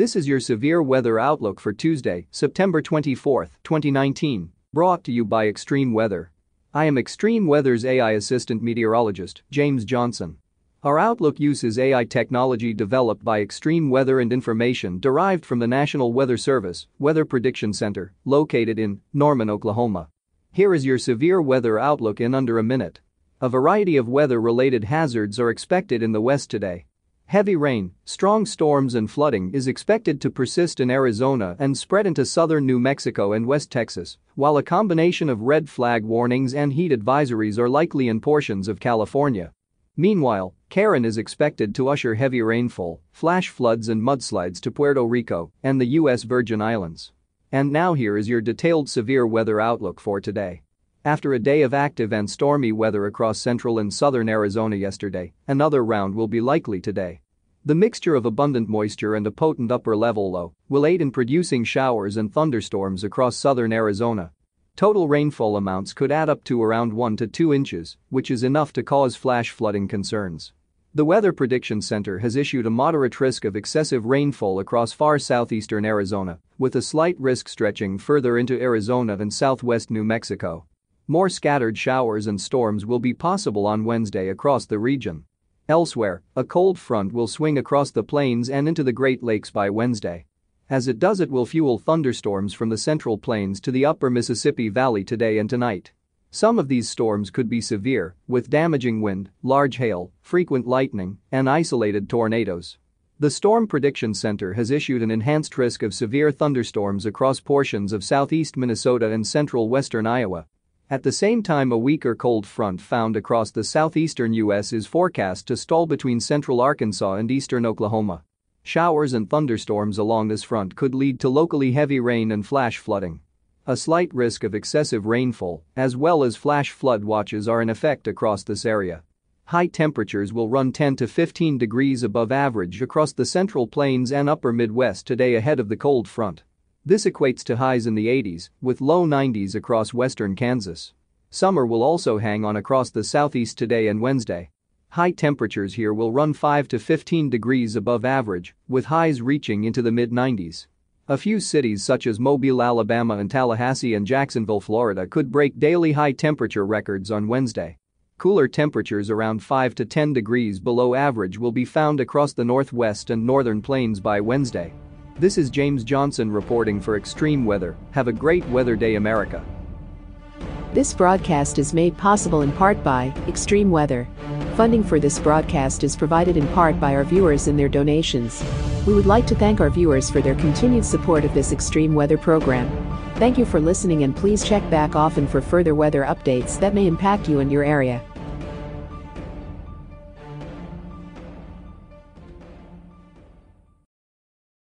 This is your severe weather outlook for Tuesday, September 24, 2019, brought to you by Xtreme Weather. I am Xtreme Weather's AI assistant meteorologist, James Johnson. Our Outlook uses AI technology developed by Xtreme Weather and information derived from the National Weather Service Weather Prediction Center, located in Norman, Oklahoma. Here is your severe weather outlook in under a minute. A variety of weather-related hazards are expected in the west today. Heavy rain, strong storms and flooding is expected to persist in Arizona and spread into southern New Mexico and West Texas, while a combination of red flag warnings and heat advisories are likely in portions of California. Meanwhile, Karen is expected to usher heavy rainfall, flash floods and mudslides to Puerto Rico and the U.S. Virgin Islands. And now here is your detailed severe weather outlook for today. After a day of active and stormy weather across central and southern Arizona yesterday, another round will be likely today. The mixture of abundant moisture and a potent upper level low will aid in producing showers and thunderstorms across southern Arizona Total rainfall amounts could add up to around 1 to 2 inches, which is enough to cause flash flooding concerns. The Weather Prediction Center has issued a moderate risk of excessive rainfall across far southeastern Arizona, with a slight risk stretching further into Arizona and southwest New Mexico. More scattered showers and storms will be possible on Wednesday across the region. Elsewhere, a cold front will swing across the plains and into the Great Lakes by Wednesday. As it does it will fuel thunderstorms from the central plains to the upper Mississippi Valley today and tonight. Some of these storms could be severe, with damaging wind, large hail, frequent lightning, and isolated tornadoes. The Storm Prediction Center has issued an enhanced risk of severe thunderstorms across portions of southeast Minnesota and central western Iowa. At the same time a weaker cold front found across the southeastern U.S. is forecast to stall between central Arkansas and eastern Oklahoma. Showers and thunderstorms along this front could lead to locally heavy rain and flash flooding. A slight risk of excessive rainfall, as well as flash flood watches are in effect across this area. High temperatures will run 10 to 15 degrees above average across the central plains and upper Midwest today ahead of the cold front. This equates to highs in the 80s, with low 90s across western Kansas. Summer will also hang on across the southeast today and Wednesday. High temperatures here will run 5 to 15 degrees above average, with highs reaching into the mid-90s. A few cities such as Mobile, Alabama and Tallahassee and Jacksonville, Florida could break daily high temperature records on Wednesday. Cooler temperatures around 5 to 10 degrees below average will be found across the northwest and northern plains by Wednesday. This is James Johnson reporting for Xtreme Weather. Have a great weather day, America. This broadcast is made possible in part by Xtreme Weather. Funding for this broadcast is provided in part by our viewers and their donations. We would like to thank our viewers for their continued support of this extreme weather program. Thank you for listening and please check back often for further weather updates that may impact you and your area.